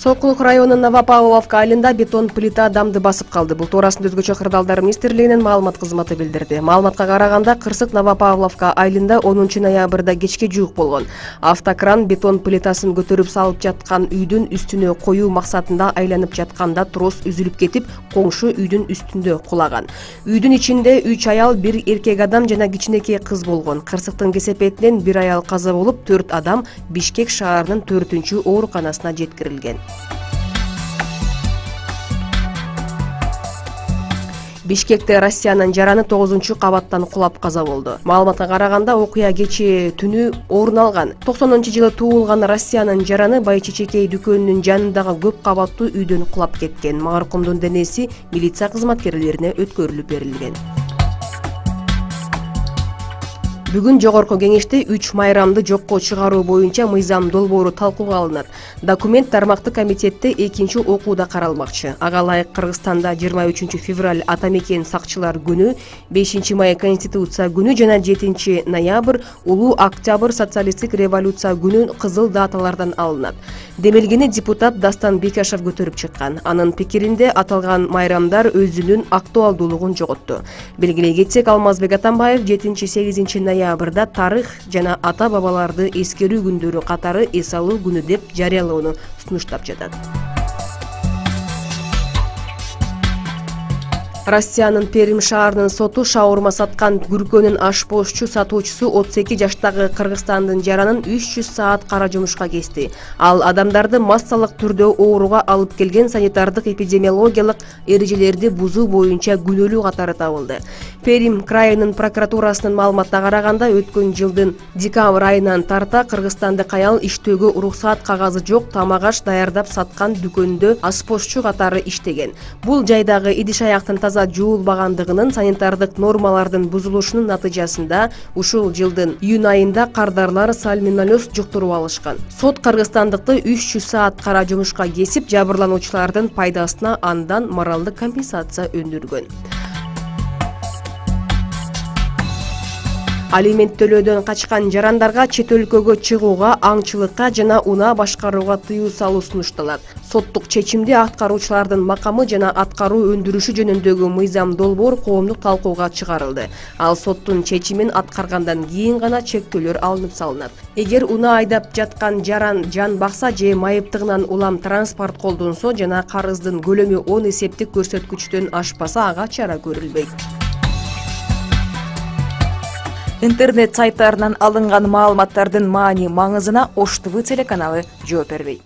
сокулук районунун новопавловка айылында бетон плита адамды басып калды бул туурасында өзгөчө кырдаалдар министрлигинин маалымат кызматы билдирди. Маалыматка караганда кырсык новопавловка айылында онунчу ноябрда кечке жуук болгон. Автокран бетон плитасын көтөрүп салып жаткан үйдүн үстүнө коюу максатында айланып жатканда трос үзүлүп кетип коңшу үйдүн үстүндө кулаган. Үйдүн ичинде үч аял бир эркек адам жана кичинекей кыз болгон. Кырсыктын кесепетинен бир аял каза болуп төрт адам бишкек шаарынын төртүнчү ооруканасына жеткирилген. Бишкекте россиянын жараны тогузунчу кабаттан кулап каза болду. Маалыматка караганда окуя кечээ түнү орун алган. Токсонунчу жылы туулган россиянын жараны байчечекей дүкөнүнүн жанындагы көп кабаттуу үйдөн кулап кеткен. Маркумдун денеси милиция кызматкерлерине өткөрүлүп берилген бүгүн жогорку кеңеште үч майрамды жокко чыгаруу боюнча мыйзам долбоору талкууга алынат. Документ тармактык комитетте экинчи окууда каралмакчы. Ага ылайык кыргызстанда жыйырма үчүнчү февраль ата мекен сакчылар күнү бешинчи май конституция күнү жана жетинчи ноябрь улуу октябрь социалисттик революция күнү кызыл даталардан алынат. Демелгени депутат дастан бекашев көтөрүп чыккан. Анын пикиринде аталган майрамдар өзүнүн актуалдуулугун жоготту белгилей кетсек алмазбек атамбаев жетинчи сегизинчи ноябрь ноябрда тарых жана ата бабаларды эскерүү күндөрү катары эс алуу күнү деп жарыялоону сунуштап жатат. Россиянын перим шаарынын соту шаурма саткан күркөнүн ашпозчу сатуучусу отуз эки жаштагы кыргызстандын жаранын үч жүз саат кара жумушка кести. Ал адамдарды массалык түрдө ооруга алып келген санитардык эпидемиологиялык эрежелерди бузуу боюнча күнөөлүү катары табылды перим крайынын прокуратурасынын маалыматына караганда өткөн жылдын декабрь айынан тарта кыргызстандык аял иштөөгө уруксаат кагазы жок тамак аш даярдап саткан дүкөндө ашпозчу катары иштеген. Бул жайдагы идиш аяктын таза жуулбагандыгынын санитардык нормалардын бузулушунун натыйжасында ушул жылдын июнь айында кардарлар сальминолез жуктуруп алышкан. Сот кыргызстандыкты үч жүз саат кара жумушка кесип жабырлануучулардын пайдасына андан моралдык компенсация өндүргөн. Алимент төлөөдөн качкан жарандарга чет өлкөгө чыгууга аңчылыкка жана унаа башкарууга тыюу салуу сунушталат. Соттук чечимде аткаруучулардын макамы жана аткаруу өндүрүшү жөнүндөгү мыйзам долбоор коомдук талкууга чыгарылды. Ал соттун чечимин аткаргандан кийин гана чектөөлөр алынып салынат. Эгер унаа айдап жаткан жаран жан бакса же майыптыгынан улам транспорт колдонсо жана карыздын көлөмү он эсептик көрсөткүчтөн ашпаса ага чара көрүлбөйт интернет сайттарынан алынган маалыматтардын маани маңызына ош тв телеканалы жооп бербейт